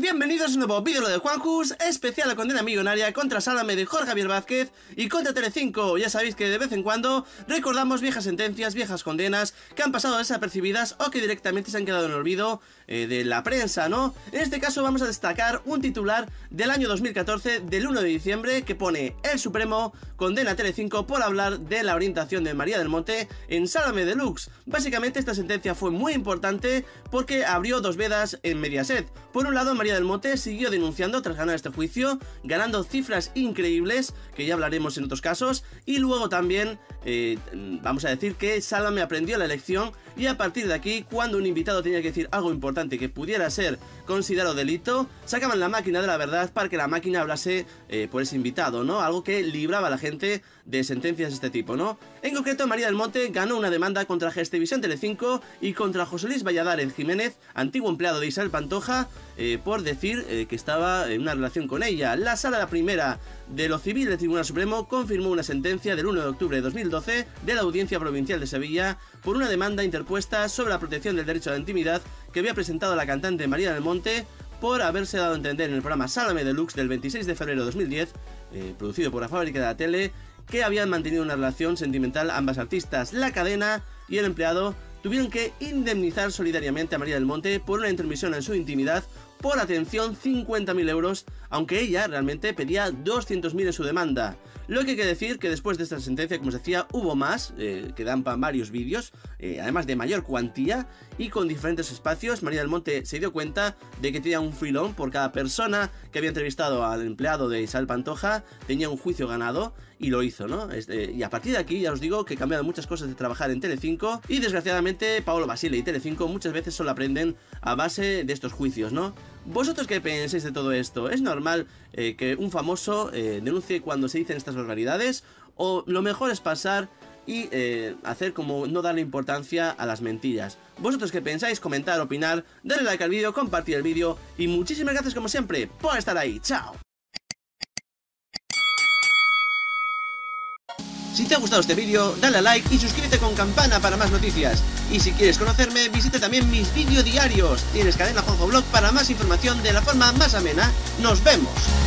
Bienvenidos a un nuevo vídeo de Juanjus, especial a condena millonaria contra Sálame de Jorge Javier Vázquez y contra Telecinco. Ya sabéis que de vez en cuando recordamos viejas sentencias, viejas condenas que han pasado desapercibidas o que directamente se han quedado en olvido eh, de la prensa, ¿no? En este caso vamos a destacar un titular del año 2014, del 1 de diciembre, que pone El Supremo condena a Telecinco por hablar de la orientación de María del Monte en Sálame Deluxe. Básicamente esta sentencia fue muy importante porque abrió dos vedas en Mediaset. Por un lado, María del Monte siguió denunciando tras ganar este juicio, ganando cifras increíbles, que ya hablaremos en otros casos, y luego también, eh, vamos a decir que Sálame aprendió la lección y a partir de aquí, cuando un invitado tenía que decir algo importante que pudiera ser considerado delito, sacaban la máquina de la verdad para que la máquina hablase eh, por ese invitado, ¿no? Algo que libraba a la gente de sentencias de este tipo, ¿no? En concreto, María del Monte ganó una demanda contra Gestevisión Telecinco y contra José Luis Valladares Jiménez, antiguo empleado de Isabel Pantoja, eh, por decir eh, que estaba en una relación con ella. La sala primera de lo civil del Tribunal Supremo confirmó una sentencia del 1 de octubre de 2012 de la Audiencia Provincial de Sevilla por una demanda interpuesta sobre la protección del derecho a la intimidad que había presentado la cantante María del Monte por haberse dado a entender en el programa Sálame Deluxe del 26 de febrero de 2010, eh, producido por la fábrica de la tele, que habían mantenido una relación sentimental ambas artistas. La cadena y el empleado tuvieron que indemnizar solidariamente a María del Monte por una intermisión en su intimidad por atención 50.000 euros, aunque ella realmente pedía 200.000 en su demanda. Lo que hay que decir que después de esta sentencia, como os decía, hubo más, eh, que dan para varios vídeos, eh, además de mayor cuantía y con diferentes espacios. María del Monte se dio cuenta de que tenía un filón por cada persona que había entrevistado al empleado de Isabel Pantoja, tenía un juicio ganado y lo hizo, ¿no? Este, y a partir de aquí ya os digo que he cambiado muchas cosas de trabajar en Telecinco y desgraciadamente Paolo Basile y Telecinco muchas veces solo aprenden a base de estos juicios, ¿no? ¿Vosotros qué pensáis de todo esto? ¿Es normal eh, que un famoso eh, denuncie cuando se dicen estas barbaridades? ¿O lo mejor es pasar y eh, hacer como no darle importancia a las mentiras? ¿Vosotros qué pensáis? Comentar, opinar, darle like al vídeo, compartir el vídeo y muchísimas gracias como siempre por estar ahí. ¡Chao! Si te ha gustado este vídeo, dale a like y suscríbete con campana para más noticias. Y si quieres conocerme, visita también mis vídeos diarios. Tienes cadena Juanjo Blog para más información de la forma más amena. ¡Nos vemos!